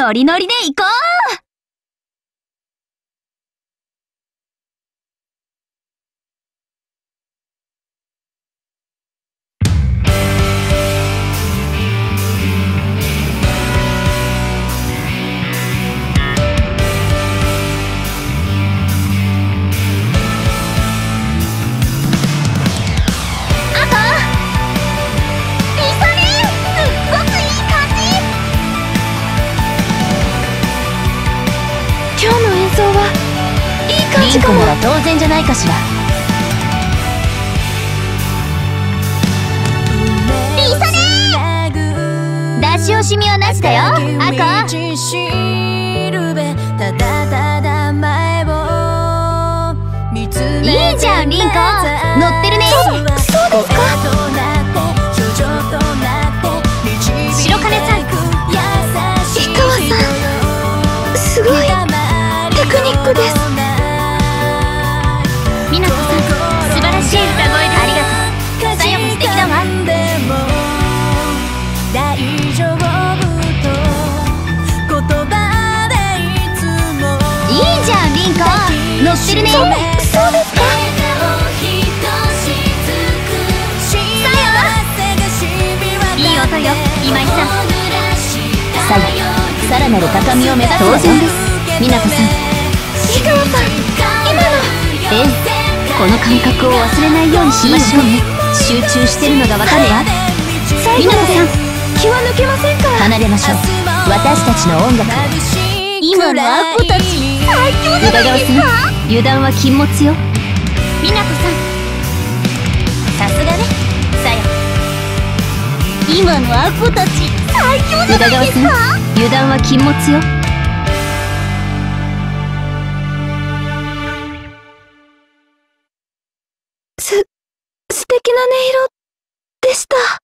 ノリノリで行こう！はいい感じかもリンコなら当然じゃないかしら。リサ出し惜しみはなしだよ。赤いいじゃんリ乗ってるね。そうですか。いい音よ。今井さん。さやさらなる高みを目指す。当然です。みなこさん。井川さん。今のええ。この感覚を忘れないようにしましょうね。集中してるのがわかるわ。さんせんから離れましょう。私たちの音楽。今のアッコたち最強じゃないですか油断は禁物よ。みなこさん。さすがね。さや今のアッコたち最強じゃないですか？油断は禁物よ。す素敵な音色でした